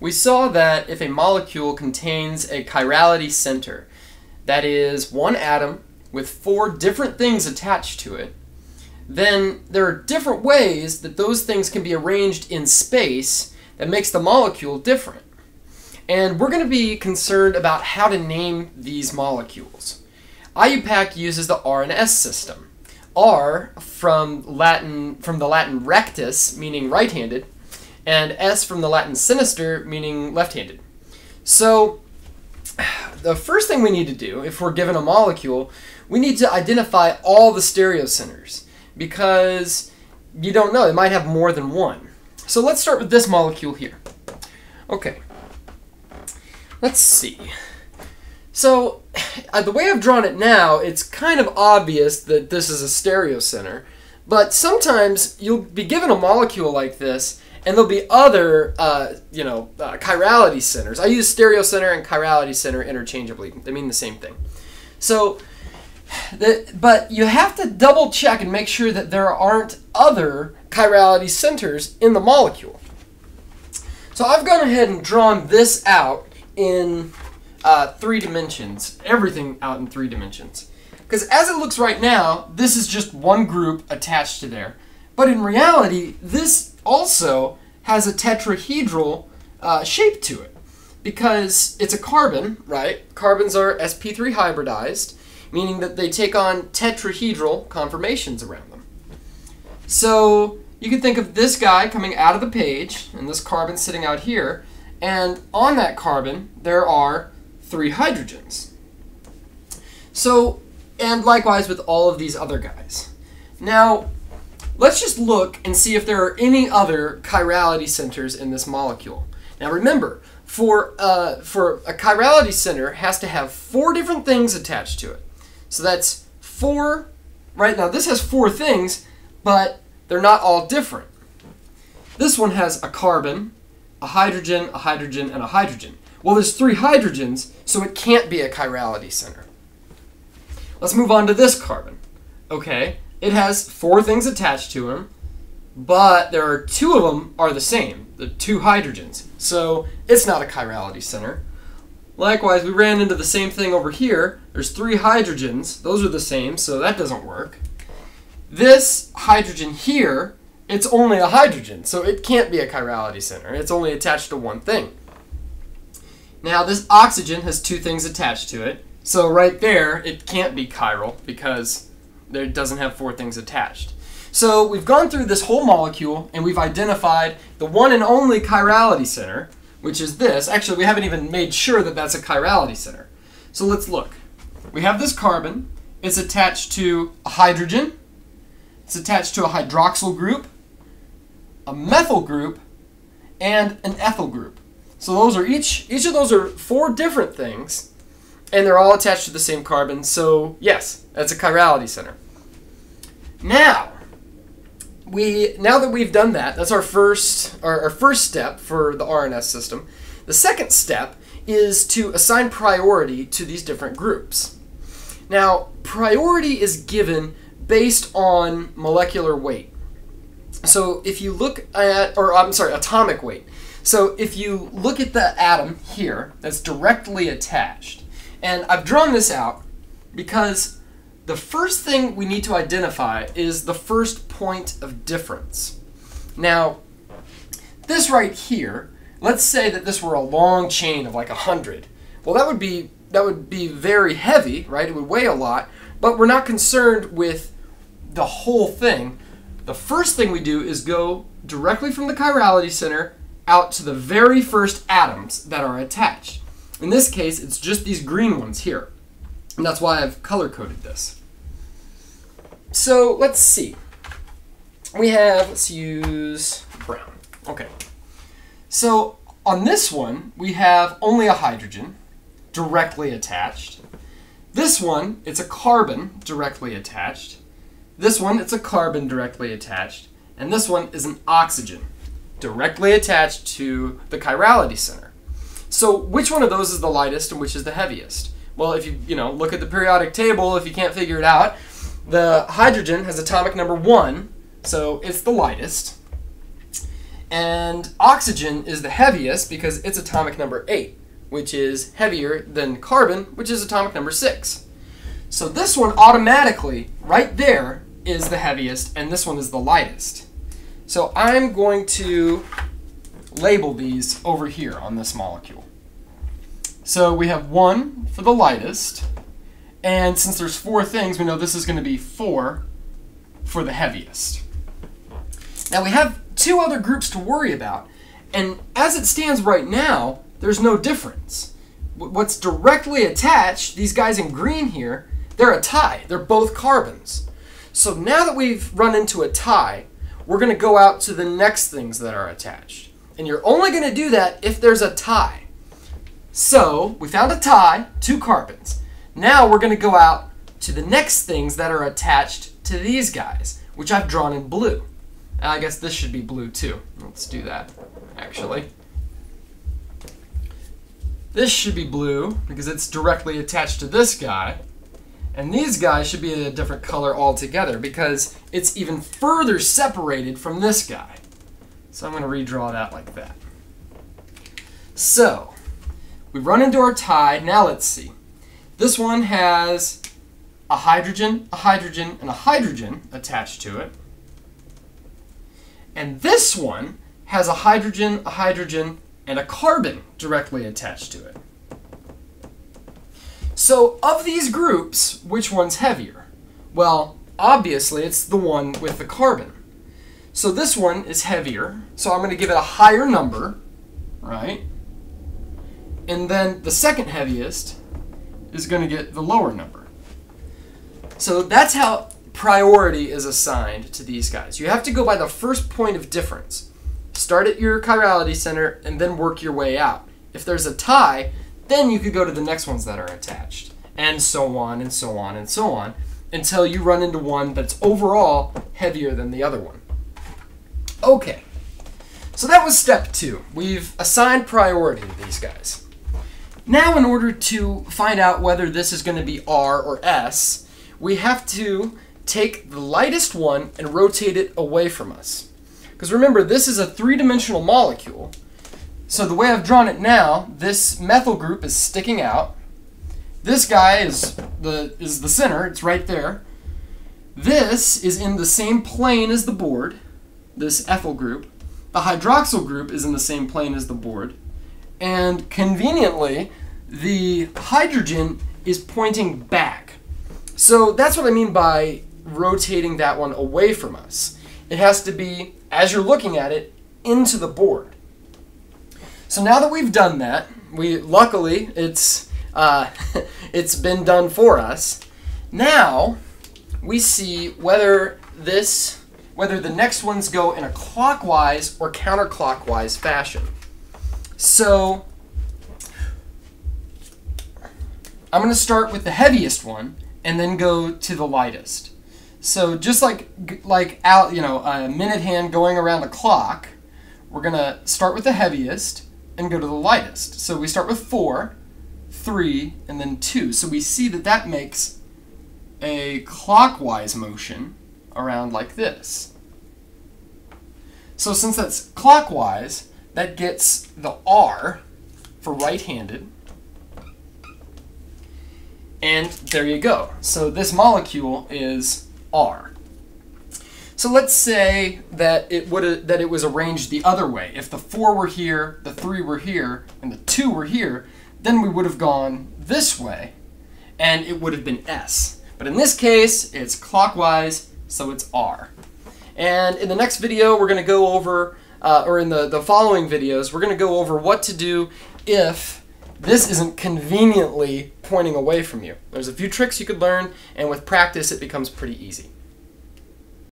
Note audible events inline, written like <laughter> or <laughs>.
we saw that if a molecule contains a chirality center, that is one atom with four different things attached to it, then there are different ways that those things can be arranged in space that makes the molecule different. And we're going to be concerned about how to name these molecules. IUPAC uses the R and S system. R from Latin from the Latin rectus, meaning right-handed, and S from the Latin sinister, meaning left-handed. So the first thing we need to do, if we're given a molecule, we need to identify all the stereocenters because you don't know, it might have more than one. So let's start with this molecule here. Okay, let's see. So uh, the way I've drawn it now, it's kind of obvious that this is a stereocenter, but sometimes you'll be given a molecule like this and there'll be other, uh, you know, uh, chirality centers. I use stereo center and chirality center interchangeably. They mean the same thing. So, the, but you have to double check and make sure that there aren't other chirality centers in the molecule. So I've gone ahead and drawn this out in uh, three dimensions, everything out in three dimensions. Because as it looks right now, this is just one group attached to there. But in reality, this also has a tetrahedral uh, shape to it. Because it's a carbon, right? Carbons are sp3 hybridized, meaning that they take on tetrahedral conformations around them. So you can think of this guy coming out of the page, and this carbon sitting out here, and on that carbon there are three hydrogens. So, and likewise with all of these other guys. Now, let's just look and see if there are any other chirality centers in this molecule. Now remember, for, uh, for a chirality center has to have four different things attached to it. So that's four, right now this has four things, but they're not all different. This one has a carbon, a hydrogen, a hydrogen, and a hydrogen. Well, there's three hydrogens, so it can't be a chirality center. Let's move on to this carbon. Okay, it has four things attached to them, but there are two of them are the same, the two hydrogens. So it's not a chirality center. Likewise, we ran into the same thing over here. There's three hydrogens. Those are the same, so that doesn't work. This hydrogen here, it's only a hydrogen, so it can't be a chirality center. It's only attached to one thing. Now this oxygen has two things attached to it. So right there, it can't be chiral because it doesn't have four things attached. So we've gone through this whole molecule and we've identified the one and only chirality center, which is this. Actually, we haven't even made sure that that's a chirality center. So let's look. We have this carbon. It's attached to a hydrogen. It's attached to a hydroxyl group, a methyl group, and an ethyl group. So those are each each of those are four different things, and they're all attached to the same carbon. So yes, that's a chirality center. Now, we now that we've done that, that's our first our, our first step for the R and S system. The second step is to assign priority to these different groups. Now, priority is given based on molecular weight. So if you look at, or I'm sorry, atomic weight. So if you look at the atom here that's directly attached, and I've drawn this out because the first thing we need to identify is the first point of difference. Now, this right here, let's say that this were a long chain of like a hundred. Well, that would be that would be very heavy, right? It would weigh a lot, but we're not concerned with the whole thing. The first thing we do is go directly from the chirality center out to the very first atoms that are attached. In this case, it's just these green ones here. And that's why I've color coded this. So let's see. We have, let's use brown. Okay. So on this one, we have only a hydrogen directly attached. This one, it's a carbon directly attached. This one, it's a carbon directly attached. And this one is an oxygen directly attached to the chirality center. So which one of those is the lightest and which is the heaviest? Well, if you, you know, look at the periodic table, if you can't figure it out, the hydrogen has atomic number 1, so it's the lightest. And oxygen is the heaviest because it's atomic number 8, which is heavier than carbon, which is atomic number 6. So this one automatically, right there, is the heaviest, and this one is the lightest. So I'm going to label these over here on this molecule. So we have one for the lightest, and since there's four things, we know this is going to be four for the heaviest. Now we have two other groups to worry about, and as it stands right now, there's no difference. What's directly attached, these guys in green here, they're a tie. They're both carbons. So now that we've run into a tie, we're going to go out to the next things that are attached. And you're only going to do that if there's a tie. So we found a tie, two carbons. Now we're going to go out to the next things that are attached to these guys, which I've drawn in blue. I guess this should be blue too. Let's do that, actually. This should be blue because it's directly attached to this guy. And these guys should be a different color altogether because it's even further separated from this guy. So I'm going to redraw that like that. So, we run into our tie. Now let's see. This one has a hydrogen, a hydrogen, and a hydrogen attached to it. And this one has a hydrogen, a hydrogen, and a carbon directly attached to it. So, of these groups, which one's heavier? Well, obviously it's the one with the carbon. So this one is heavier, so I'm going to give it a higher number, right? And then the second heaviest is going to get the lower number. So that's how priority is assigned to these guys. You have to go by the first point of difference. Start at your chirality center and then work your way out. If there's a tie, then you could go to the next ones that are attached, and so on and so on and so on, until you run into one that's overall heavier than the other one. Okay, so that was step two. We've assigned priority to these guys. Now, in order to find out whether this is going to be R or S, we have to take the lightest one and rotate it away from us. Because remember, this is a three-dimensional molecule, so the way I've drawn it now, this methyl group is sticking out. This guy is the, is the center, it's right there. This is in the same plane as the board, this ethyl group. The hydroxyl group is in the same plane as the board. And conveniently, the hydrogen is pointing back. So that's what I mean by rotating that one away from us. It has to be, as you're looking at it, into the board. So now that we've done that, we luckily it's uh, <laughs> it's been done for us. Now we see whether this whether the next ones go in a clockwise or counterclockwise fashion. So I'm going to start with the heaviest one and then go to the lightest. So just like like out, you know, a minute hand going around a clock, we're going to start with the heaviest and go to the lightest. So we start with 4, 3, and then 2. So we see that that makes a clockwise motion around like this. So since that's clockwise, that gets the R for right-handed. And there you go. So this molecule is R. So let's say that it would uh, that it was arranged the other way. If the 4 were here, the 3 were here, and the 2 were here, then we would have gone this way, and it would have been S. But in this case, it's clockwise, so it's R. And in the next video, we're going to go over, uh, or in the, the following videos, we're going to go over what to do if this isn't conveniently pointing away from you. There's a few tricks you could learn, and with practice, it becomes pretty easy.